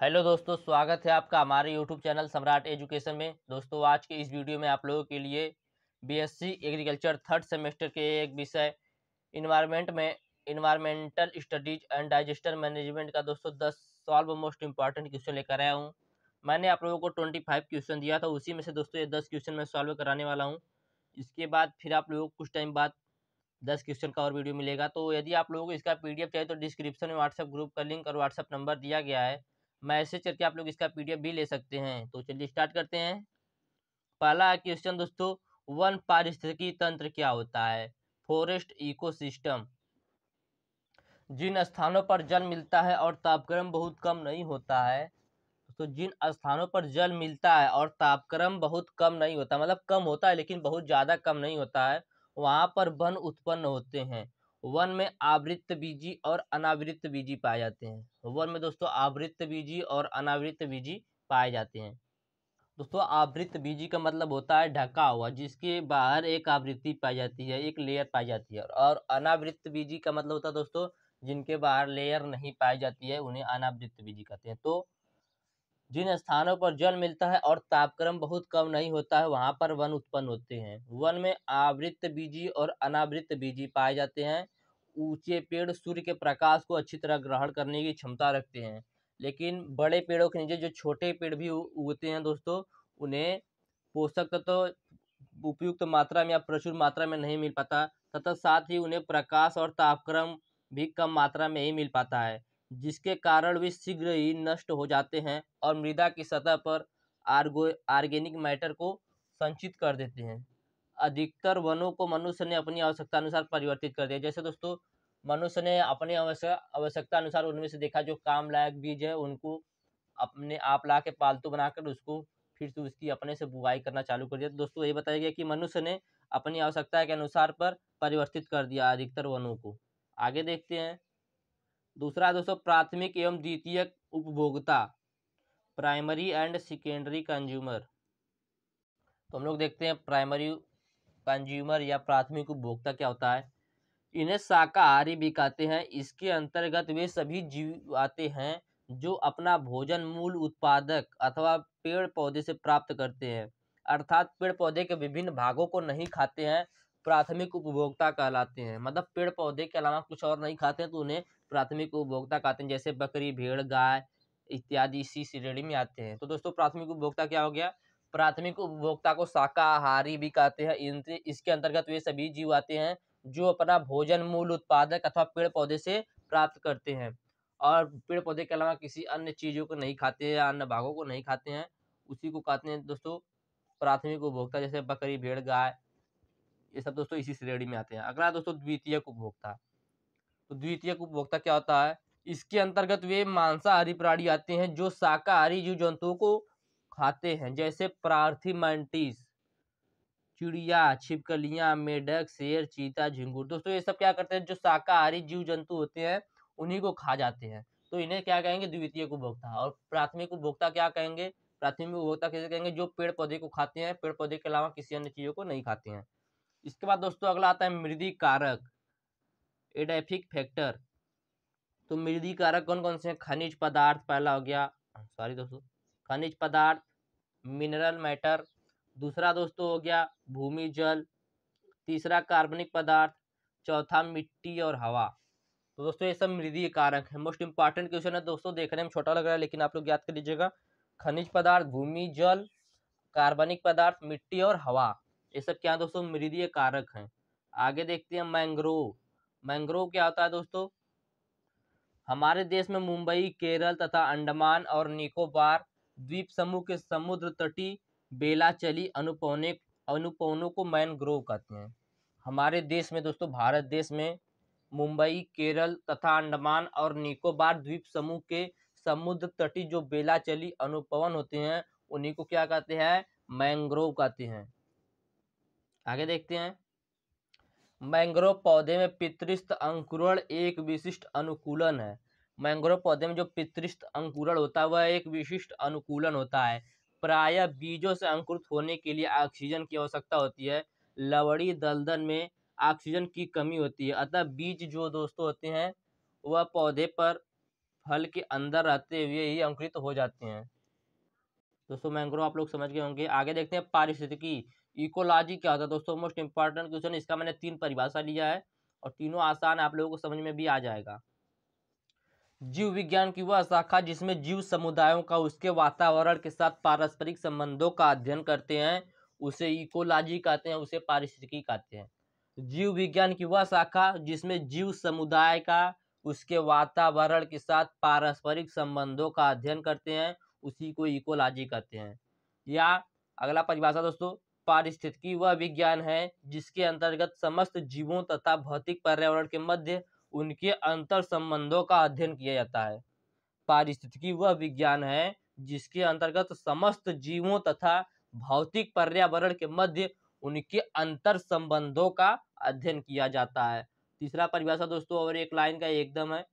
Hello दोस्तों, स्वागत है आपका हमारे यूट्यूब चैनल सम्राट एजुकेशन में। दोस्तों, आज के इस वीडियो में आप लोगों के लिए बीएससी एग्रीकल्चर थर्ड सेमेस्टर के एक विषय इन्वायरमेंट में environmental studies and disaster management का दोस्तों दस सॉल्व मोस्ट इंपॉर्टेंट क्वेश्चन लेकर आया हूँ। मैंने आप लोगों को ट्वेंटी फाइव क्वेश्चन दिया था, उसी में से दोस्तों ये दस क्वेश्चन मैं सॉल्व कराने वाला हूँ। इसके बाद फिर आप लोगों को कुछ टाइम बाद दस क्वेश्चन का और वीडियो मिलेगा। तो यदि आप लोगों को इसका पीडीएफ चाहिए तो डिस्क्रिप्शन में व्हाट्सएप ग्रुप का लिंक और व्हाट्सएप नंबर दिया गया है। मैसेज करके आप लोग इसका पीडीएफ भी ले सकते हैं। तो चलिए स्टार्ट करते हैं। पहला क्वेश्चन दोस्तों, वन पारिस्थितिकी तंत्र क्या होता है? Forest ecosystem. जिन स्थानों पर जल मिलता है और तापक्रम बहुत कम नहीं होता है तो जिन स्थानों पर जल मिलता है और तापक्रम बहुत कम नहीं होता मतलब कम होता है लेकिन बहुत ज़्यादा कम नहीं होता है, वहाँ पर वन उत्पन्न होते हैं। वन में आवृत्त बीजी और अनावृत्त बीजी पाए जाते हैं। वन में दोस्तों आवृत्त बीजी और अनावृत्त बीजी पाए जाते हैं। दोस्तों आवृत्त बीजी का मतलब होता है ढका हुआ, जिसके बाहर एक आवृत्ति पाई जाती है, एक लेयर पाई जाती है और अनावृत्त बीजी का मतलब होता है दोस्तों जिनके बाहर लेयर नहीं पाई जाती है, उन्हें अनावृत्त बीजी कहते हैं। तो जिन स्थानों पर जल मिलता है और तापक्रम बहुत कम नहीं होता है, वहाँ पर वन उत्पन्न होते हैं। वन में आवृत्त बीजी और अनावृत्त बीजी पाए जाते हैं। ऊँचे पेड़ सूर्य के प्रकाश को अच्छी तरह ग्रहण करने की क्षमता रखते हैं। लेकिन बड़े पेड़ों के नीचे जो छोटे पेड़ भी उगते हैं दोस्तों, उन्हें पोषक तत्व तो उपयुक्त मात्रा में या प्रचुर मात्रा में नहीं मिल पाता, तथा साथ ही उन्हें प्रकाश और तापक्रम भी कम मात्रा में ही मिल पाता है। जिसके कारण वे शीघ्र ही नष्ट हो जाते हैं और मृदा की सतह पर आर्गो, आर्गेनिक मैटर को संचित कर देते हैं। अधिकतर वनों को मनुष्य ने अपनी आवश्यकता अनुसार परिवर्तित कर दिया। जैसे दोस्तों, मनुष्य ने अपनी आवश्यक आवश्यकता अनुसार उनमें से देखा जो काम लायक बीज है, उनको अपने आप ला के पालतू बनाकर उसको फिर से उसकी अपने से बुआई करना चालू कर दिया। दोस्तों, ये बताया गया कि मनुष्य ने अपनी आवश्यकता के अनुसार पर परिवर्तित कर दिया अधिकतर वनों को। आगे देखते हैं। दूसरा दोस्तों, प्राथमिक एवं द्वितीय उपभोक्ता प्राइमरी एंड सेकेंडरी कंज्यूमर तो हम लोग देखते हैं प्राइमरी कंज्यूमर या प्राथमिक उपभोक्ता क्या होता है। इन्हें शाकाहारी भी कहते हैं। इसके अंतर्गत वे सभी जीव आते हैं जो अपना भोजन मूल उत्पादक अथवा पेड़ पौधे से प्राप्त करते हैं। अर्थात पेड़ पौधे के विभिन्न भागों को नहीं खाते हैं प्राथमिक उपभोक्ता कहलाते हैं। मतलब पेड़ पौधे के अलावा कुछ और नहीं खाते हैं तो उन्हें प्राथमिक उपभोक्ता कहते हैं, जैसे बकरी, भेड़, गाय इत्यादि इसी श्रेणी में आते हैं। तो दोस्तों, प्राथमिक उपभोक्ता क्या हो गया? प्राथमिक उपभोक्ता को शाकाहारी भी कहते हैं। इनसे, इसके अंतर्गत वे सभी जीव आते हैं जो अपना भोजन, मूल उत्पादक अथवा पेड़ पौधे से प्राप्त करते हैं। और पेड़ पौधे के अलावा किसी अन्य चीज़ों को नहीं खाते हैं अन्य भागों को नहीं खाते हैं, उसी को कहते हैं दोस्तों, प्राथमिक उपभोक्ता जैसे बकरी, भेड़, गाय ये सब दोस्तों इसी श्रेणी में आते हैं। अगला दोस्तों द्वितीय उपभोक्ता। तो द्वितीय उपभोक्ता क्या होता है? इसके अंतर्गत वे मांसाहारी प्राणी आते हैं जो शाकाहारी जीव जंतुओं को खाते हैं, जैसे प्रार्थी प्रार्थीमेंटिस चिड़िया, छिपकलियाँ, मेढक, शेर, चीता, झिंगूर। दोस्तों ये सब क्या करते हैं? जो शाकाहारी जीव जंतु होते हैं, उन्हीं को खा जाते हैं। तो इन्हें क्या कहेंगे? द्वितीय उपभोक्ता। और प्राथमिक उपभोक्ता क्या कहेंगे? प्राथमिक उपभोक्ता कैसे कहेंगे? जो पेड़ पौधे को खाते हैं। पेड़ पौधे के अलावा किसी अन्य चीज़ों को नहीं खाते हैं। इसके बाद दोस्तों अगला आता है मृदी कारक। एडेफिक फैक्टर तो मृदी कारक कौन कौन से हैं? खनिज पदार्थ पहला हो गया। सॉरी दोस्तों। खनिज पदार्थ मिनरल मैटर दूसरा दोस्तों हो गया भूमि, जल। तीसरा कार्बनिक पदार्थ। चौथा मिट्टी और हवा। तो दोस्तों ये सब मृदीय कारक है। मोस्ट इंपॉर्टेंट क्वेश्चन है दोस्तों, देखने में छोटा लग रहा है, लेकिन आप लोग याद कर लीजिएगा खनिज पदार्थ, भूमि, जल कार्बनिक पदार्थ, मिट्टी और हवा। ये सब क्या दोस्तों मृदीय कारक हैं। आगे देखते हैं मैंग्रोव। मैंग्रोव क्या होता है दोस्तों? हमारे देश में मुंबई, केरल तथा अंडमान और निकोबार द्वीप समूह के समुद्र तटी, बेलाचली अनुपौने, अनुपौनों को मैनग्रोव कहते हैं। हमारे देश में दोस्तों, भारत देश में मुंबई, केरल तथा अंडमान और निकोबार द्वीप समूह के समुद्र तटी जो बेलाचली अनुपवन होते हैं, उन्हीं को क्या कहते हैं? मैंग्रोव कहते हैं। आगे देखते हैं। मैंग्रोव पौधे में पितृस्थ अंकुरण एक विशिष्ट अनुकूलन है। मैंग्रोव पौधे में जो पितृस्थ अंकुरण होता है, वह एक विशिष्ट अनुकूलन होता है। प्राय बीजों से अंकुरित होने के लिए ऑक्सीजन की आवश्यकता होती है। लवड़ी दलदल में ऑक्सीजन की कमी होती है। अतः बीज जो दोस्तों होते हैं, वह पौधे पर फल के अंदर रहते हुए ही अंकुरित हो जाते हैं। दोस्तों, मैंग्रोव आप लोग समझ गए होंगे। आगे देखते हैं पारिस्थितिकी। इकोलॉजी क्या होता है दोस्तों? मोस्ट इंपॉर्टेंट क्वेश्चन इसका मैंने तीन परिभाषा लिया है और तीनों आसान आप लोगों को समझ में भी आ जाएगा। जीव विज्ञान की वह शाखा जिसमें जीव समुदायों का उसके वातावरण के साथ पारस्परिक संबंधों का अध्ययन करते हैं, उसे इकोलॉजी कहते हैं, उसे पारिस्थितिकी कहते हैं। जीव विज्ञान की वह शाखा जिसमें जीव समुदाय का उसके वातावरण के साथ पारस्परिक संबंधों का अध्ययन करते हैं, उसी को इकोलॉजी कहते हैं। या अगला परिभाषा दोस्तों पारिस्थितिकी वह विज्ञान है, जिसके अंतर्गत समस्त जीवों तथा भौतिक पर्यावरण के मध्य उनके अंतर संबंधों का अध्ययन किया जाता है। पारिस्थितिकी वह विज्ञान है, जिसके अंतर्गत समस्त जीवों तथा भौतिक पर्यावरण के मध्य उनके अंतर संबंधों का अध्ययन किया जाता है। तीसरा परिभाषा दोस्तों, और एक लाइन का एकदम है,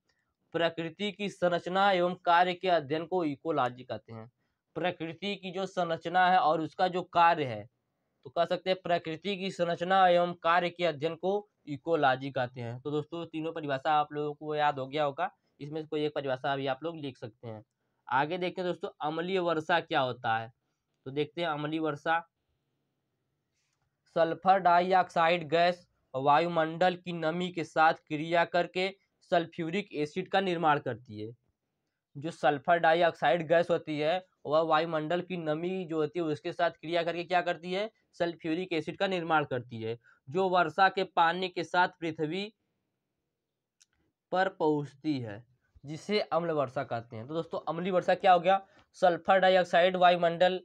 प्रकृति की संरचना एवं कार्य के अध्ययन को इकोलॉजी कहते हैं। प्रकृति की जो संरचना है और उसका जो कार्य है तो कह सकते हैं प्रकृति की संरचना एवं कार्य के अध्ययन को इकोलॉजी कहते हैं। तो दोस्तों, तीनों परिभाषा आप लोगों को याद हो गया होगा, इसमें से कोई एक परिभाषा अभी आप लोग लिख सकते हैं। आगे देखते हैं दोस्तों, अम्लीय वर्षा क्या होता है? तो देखते हैं अम्लीय वर्षा। सल्फ़र डाइऑक्साइड गैस वायुमंडल की नमी के साथ क्रिया करके सल्फ्यूरिक एसिड का निर्माण करती है। जो सल्फ़र डाइऑक्साइड गैस होती है, वह वायुमंडल की नमी जो होती है, उसके साथ क्रिया करके क्या करती है? सल्फ्यूरिक एसिड का निर्माण करती है, जो वर्षा के पानी के साथ पृथ्वी पर पहुँचती है, जिसे अम्ल वर्षा कहते हैं। तो दोस्तों अम्ली वर्षा क्या हो गया? सल्फ़र डाइऑक्साइड वायुमंडल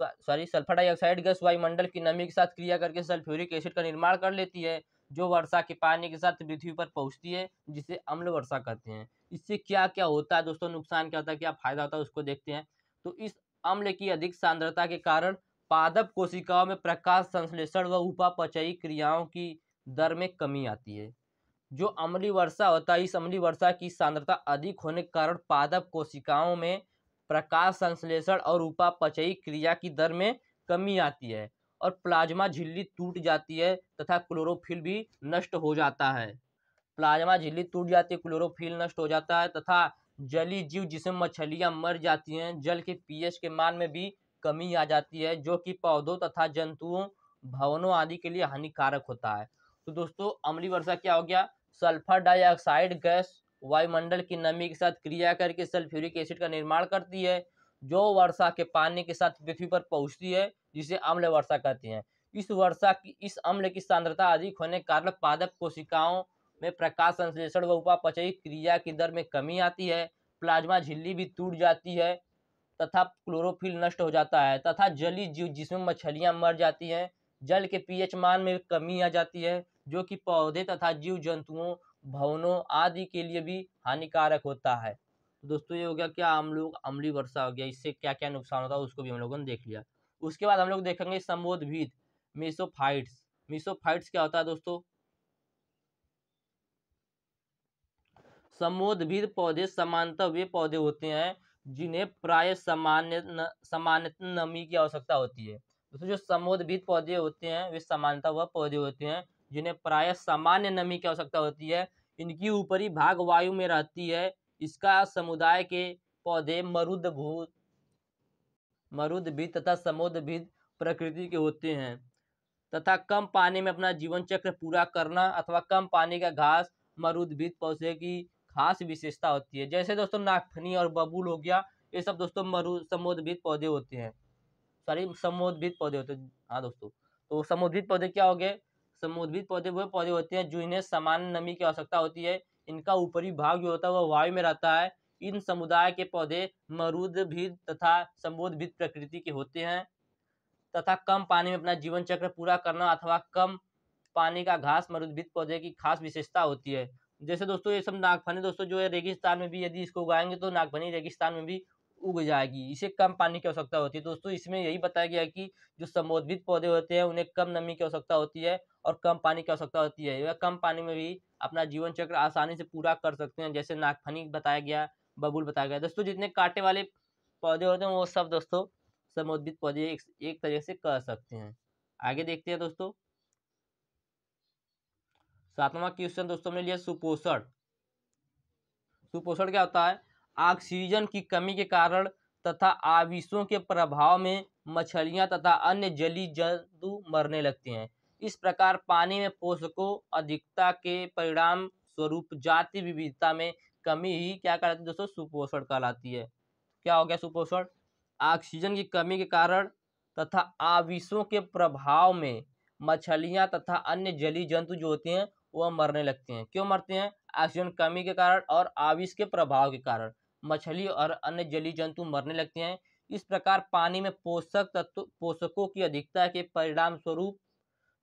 सॉरी, सल्फ़र डाइऑक्साइड गैस वायुमंडल की नमी के साथ क्रिया करके सल्फ्यूरिक एसिड का निर्माण कर लेती है, जो वर्षा के पानी के साथ पृथ्वी पर पहुँचती है, जिसे अम्ल वर्षा कहते हैं। इससे क्या क्या होता है दोस्तों? नुकसान क्या होता है? क्या फ़ायदा होता है? उसको देखते हैं। तो इस अम्ल की अधिक सांद्रता के कारण पादप कोशिकाओं में प्रकाश संश्लेषण व उपापचयी क्रियाओं की दर में कमी आती है। जो अम्ली वर्षा होता है, इस अम्ली वर्षा की सांद्रता अधिक होने के कारण पादप कोशिकाओं में प्रकाश संश्लेषण और उपापचयी क्रिया की दर में कमी आती है और प्लाज्मा झिल्ली टूट जाती है तथा क्लोरोफिल भी नष्ट हो जाता है। प्लाज्मा झिल्ली टूट जाती है, क्लोरोफिल नष्ट हो जाता है तथा जली जीव जिसमें मछलियाँ मर जाती हैं, जल के पीएच के मान में भी कमी आ जाती है, जो कि पौधों तथा जंतुओं, भवनों आदि के लिए हानिकारक होता है। तो दोस्तों अम्ली वर्षा क्या हो गया? सल्फ़र डाइऑक्साइड गैस वायुमंडल की नमी के साथ क्रिया करके सल्फ्यूरिक एसिड का निर्माण करती है, जो वर्षा के पानी के साथ पृथ्वी पर पहुँचती है, जिसे अम्ल वर्षा कहती हैं। इस वर्षा की, इस अम्ल की सांद्रता अधिक होने के कारण पादप कोशिकाओं में प्रकाश संश्लेषण व उपापचयी क्रिया की दर में कमी आती है, प्लाज्मा झिल्ली भी टूट जाती है तथा क्लोरोफिल नष्ट हो जाता है तथा जली जीव जिसमें मछलियाँ मर जाती हैं, जल के पीएच मान में कमी आ जाती है, जो कि पौधे तथा जीव जंतुओं, भवनों आदि के लिए भी हानिकारक होता है। तो दोस्तों, ये हो गया क्या हम लोग अम्ली वर्षा हो गया, इससे क्या क्या नुकसान होता है उसको भी हम लोगों ने देख लिया। उसके बाद हम लोग देखेंगे समोदभीत मिसोफाइट्स। मिसोफाइट्स क्या होता है दोस्तों? समोदभीत पौधे समानता वे पौधे होते हैं जिन्हें प्राय सामान्य सामान्य नमी की आवश्यकता होती है। दोस्तों, जो समोदभीत पौधे होते हैं, वे समानता वह पौधे होते हैं, जिन्हें प्राय सामान्य नमी की आवश्यकता होती है। इनकी ऊपरी भाग वायु में रहती है। इसका समुदाय के पौधे मरुदभूत मरुदभिद तथा समुद्रभिद प्रकृति के होते हैं। तथा कम पानी में अपना जीवन चक्र पूरा करना अथवा कम पानी का घास मरुदभिद पौधे की खास विशेषता होती है। जैसे दोस्तों नागफनी और बबूल हो गया, ये सब दोस्तों मरु समुद्रभिद पौधे होते हैं। सॉरी समुद्रभिद पौधे होते हैं। हाँ दोस्तों तो समुद्रित पौधे क्या हो गए? समुद्रित पौधे वो पौधे होते हैं जो इन्हें समान नमी की आवश्यकता होती है। इनका ऊपरी भाग जो होता है वह वायु में रहता है। इन समुदाय के पौधे मरुदभिद तथा संबोधभिद प्रकृति के होते हैं। तथा कम पानी में अपना जीवन चक्र पूरा करना अथवा कम पानी का घास मरुदभिद पौधे की खास विशेषता होती है। जैसे दोस्तों ये सब नागफनी दोस्तों जो है रेगिस्तान में भी यदि इसको उगाएँगे तो नागफनी रेगिस्तान में भी उग जाएगी। इसे कम पानी की आवश्यकता होती है। दोस्तों इसमें यही बताया गया कि जो संबोधित पौधे होते हैं उन्हें कम नमी की आवश्यकता होती है और कम पानी की आवश्यकता होती है। वह कम पानी में भी अपना जीवन चक्र आसानी से पूरा कर सकते हैं जैसे नागफनी बताया गया बबुल बताया गया। दोस्तों जितने कांटे वाले पौधे होते हैं वो सब दोस्तों समुद्रित पौधे एक, एक तरह से कर सकते हैं। आगे देखते हैं दोस्तों। सातवां क्वेश्चन दोस्तों हमने लिया, सुपोषण। सुपोषण क्या होता है? ऑक्सीजन की कमी के कारण तथा आविशों के प्रभाव में मछलियाँ तथा अन्य जली जंतु मरने लगते हैं। इस प्रकार पानी में पोषकों अधिकता के परिणाम स्वरूप जाति विविधता में कमी ही क्या कहलाती है दोस्तों? सुपोषण कहलाती है। क्या हो गया सुपोषण? ऑक्सीजन की कमी के कारण तथा आविशों के प्रभाव में मछलियाँ तथा अन्य जली जंतु जो होते हैं वह मरने लगते हैं। क्यों मरते हैं? ऑक्सीजन कमी के कारण और आविश के प्रभाव के कारण। मछली और अन्य जली जंतु मरने लगते हैं। इस प्रकार पानी में पोषक तत्व, पोषकों की अधिकता के परिणाम स्वरूप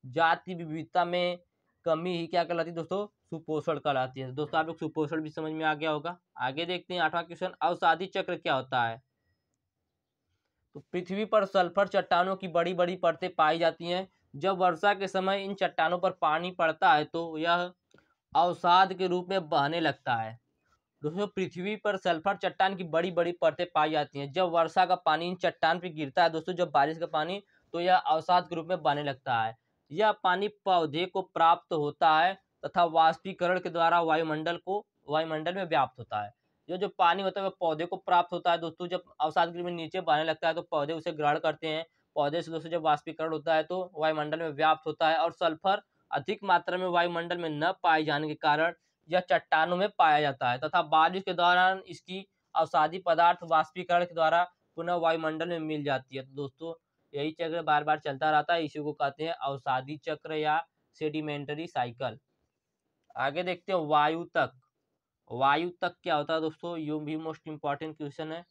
जाति विविधता में कमी ही क्या कहलाती है दोस्तों? सुपोषण कहलाती है। दोस्तों, आप लोग सुपोषण भी समझ में आ गया होगा। आगे देखते हैं आठवां क्वेश्चन। अवसादी चक्र क्या होता है? तो पृथ्वी पर सल्फ़र चट्टानों की बड़ी बड़ी परतें पाई जाती हैं। जब वर्षा के समय इन चट्टानों पर पानी पड़ता है तो यह अवसाद के रूप में बहने लगता है। दोस्तों, पृथ्वी पर सल्फ़र चट्टान की बड़ी बड़ी परतें पाई जाती हैं। जब वर्षा का पानी इन चट्टान पर गिरता है दोस्तों, जब बारिश का पानी तो यह अवसाद के रूप में बहने लगता है। यह पानी पौधे को प्राप्त होता है तथा वाष्पीकरण के द्वारा वायुमंडल को, वायुमंडल में व्याप्त होता है। जो जो पानी होता है, वह पौधे को प्राप्त होता है दोस्तों। जब अवसाद गृह में नीचे बहने लगता है तो पौधे उसे ग्रहण करते हैं। पौधे से दोस्तों जब वाष्पीकरण होता है तो वायुमंडल में व्याप्त होता है और सल्फ़र अधिक मात्रा में वायुमंडल में न पाए जाने के कारण यह चट्टानों में पाया जाता है तथा बारिश के दौरान इसकी अवसादी पदार्थ वाष्पीकरण के द्वारा पुनः वायुमंडल में मिल जाती है। तो दोस्तों, यही चक्र बार बार चलता रहता है, इसी को कहते हैं अवसादी चक्र या सेडिमेंटरी साइकिल। आगे देखते हैं वायु तक। वायु तक क्या होता है दोस्तों? यू भी मोस्ट इंपॉर्टेंट क्वेश्चन है।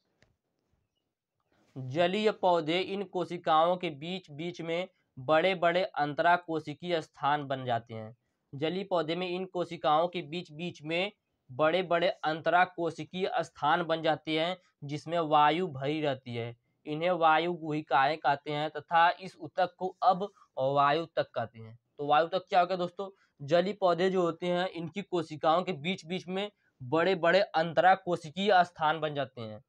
जलीय पौधे इन कोशिकाओं के बीच बीच में बड़े बड़े अंतरा कोशिकीय स्थान बन जाते हैं। जलीय पौधे में इन कोशिकाओं के बीच बीच में बड़े बड़े अंतरा कोशिकीय स्थान बन जाते हैं, जिसमें वायु भरी रहती है। इन्हें वायु गुहिकाएँ कहते हैं तथा इस उतक को अब वायु तक कहते हैं। तो वायु तक क्या होगा दोस्तों? जली पौधे जो होते हैं, इनकी कोशिकाओं के बीच बीच में बड़े बड़े अंतरा कोशिकीय स्थान बन जाते हैं।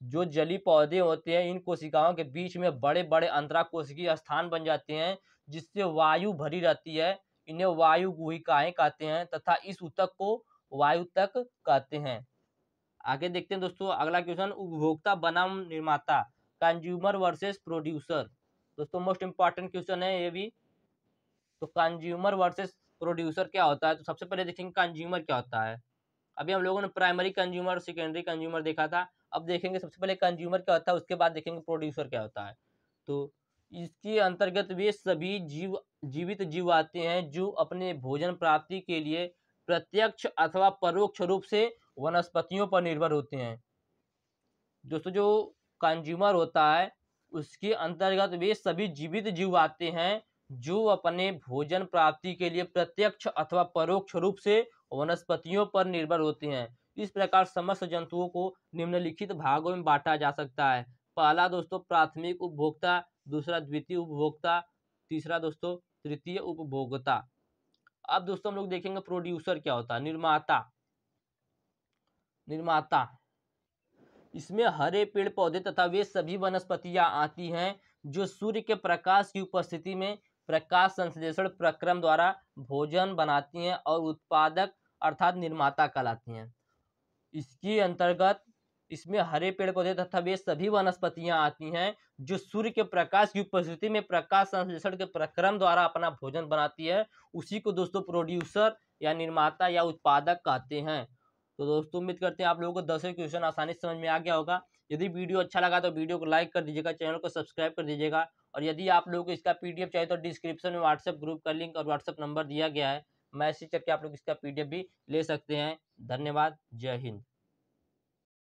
जो जली पौधे होते हैं, इन कोशिकाओं के बीच में बड़े बड़े अंतरा कोशिकीय स्थान बन जाते हैं, जिससे वायु भरी रहती है। इन्हें वायु गुहिकाएँ कहते हैं तथा इस उतक को वायु तक कहते हैं। आगे देखते हैं दोस्तों, अगला क्वेश्चन उपभोक्ता बनाम निर्माता कंज्यूमर वर्सेस प्रोड्यूसर दोस्तों मोस्ट इंपॉर्टेंट क्वेश्चन है ये भी। तो कंज्यूमर वर्सेस प्रोड्यूसर क्या होता है? तो सबसे पहले देखेंगे कंज्यूमर क्या होता है। अभी हम लोगों ने प्राइमरी कंज्यूमर सेकेंडरी कंज्यूमर देखा था। अब देखेंगे सबसे पहले कंज्यूमर क्या होता है, उसके बाद देखेंगे प्रोड्यूसर क्या होता है। तो इसके अंतर्गत वे सभी जीव, जीवित जीव आते हैं जो अपने भोजन प्राप्ति के लिए प्रत्यक्ष अथवा परोक्ष रूप से वनस्पतियों पर निर्भर होते हैं। दोस्तों, जो कंज्यूमर होता है, उसके अंतर्गत वे सभी जीवित जीव आते हैं जो अपने भोजन प्राप्ति के लिए प्रत्यक्ष अथवा परोक्ष रूप से वनस्पतियों पर निर्भर होते हैं। इस प्रकार समस्त जंतुओं को निम्नलिखित भागों में बांटा जा सकता है? पहला दोस्तों, प्राथमिक उपभोक्ता, दूसरा द्वितीय उपभोक्ता, तीसरा दोस्तों, तृतीय उपभोक्ता। अब दोस्तों हम लोग देखेंगे प्रोड्यूसर क्या होता है? निर्माता। निर्माता। इसमें हरे पेड़ पौधे तथा वे सभी वनस्पतियाँ आती हैं जो सूर्य के प्रकाश की उपस्थिति में प्रकाश संश्लेषण प्रक्रम द्वारा भोजन बनाती हैं और उत्पादक अर्थात निर्माता कहलाती हैं। इसके अंतर्गत इसमें हरे पेड़ पौधे तथा वे सभी वनस्पतियाँ आती हैं, जो सूर्य के प्रकाश की उपस्थिति में प्रकाश संश्लेषण के प्रक्रम द्वारा अपना भोजन बनाती है, उसी को दोस्तों प्रोड्यूसर या निर्माता या उत्पादक कहते हैं। तो दोस्तों, उम्मीद करते हैं आप लोगों को दसवें क्वेश्चन आसानी से समझ में आ गया होगा। यदि वीडियो अच्छा लगा तो वीडियो को लाइक कर दीजिएगा, चैनल को सब्सक्राइब कर दीजिएगा और यदि आप लोगों को इसका पीडीएफ चाहिए तो डिस्क्रिप्शन में व्हाट्सएप ग्रुप का लिंक और व्हाट्सएप नंबर दिया गया है। मैसेज करके आप लोग इसका पीडीएफ भी ले सकते हैं। धन्यवाद। जय हिंद।